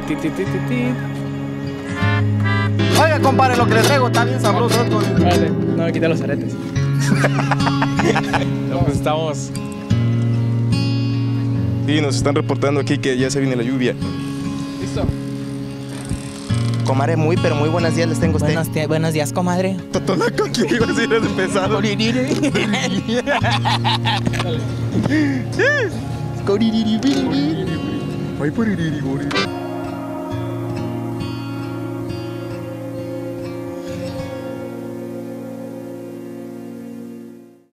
ti. Oiga, compadre, lo que le traigo está bien sabroso. Vale, no me quité los aretes. No, pues estamos. Sí, nos están reportando aquí que ya se viene la lluvia. Listo. Comadre, muy, pero muy buenos días les tengo a usted. Buenos, días- buenos días, comadre. Totonaco, ¿quién iba a decir el pesado? Ay,